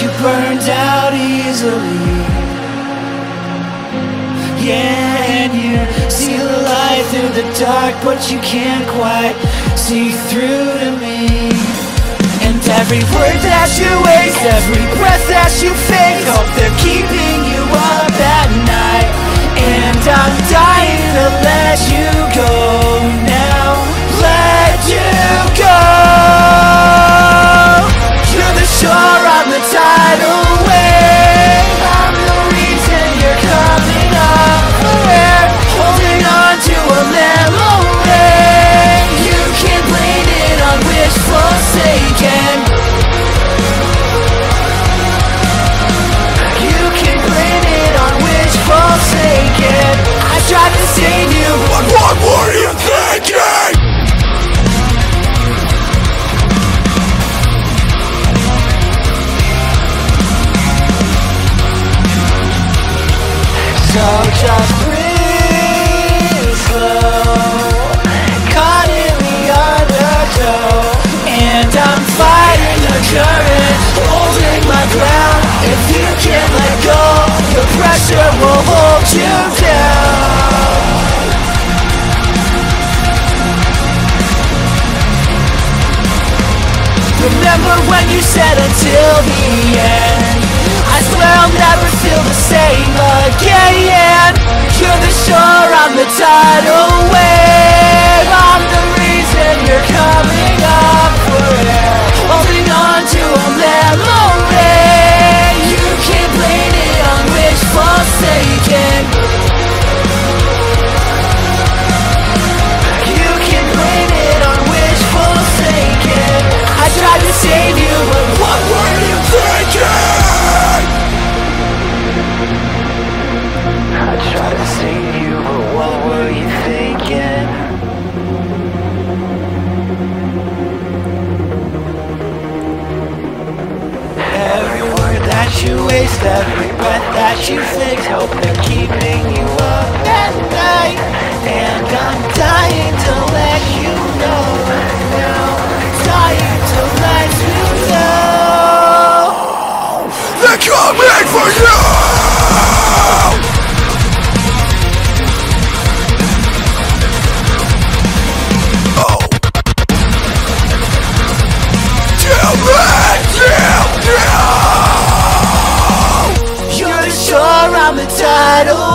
you burned out easily. Yeah, and you see the light through the dark, but you can't quite see through to me. And every word that you waste, every breath that you fake, hope they're keeping you up at night. And I'm dying Holding my ground. If you can't let go The pressure will hold Remember when you said until the end I swear I'll never feel the same again. You're the shore, I'm the tidal every breath that you take Hope they're keeping you up at night And I'm dying to let you know right now Dying to let you know They're coming for you! Oh. Damn it! Yeah! Claro.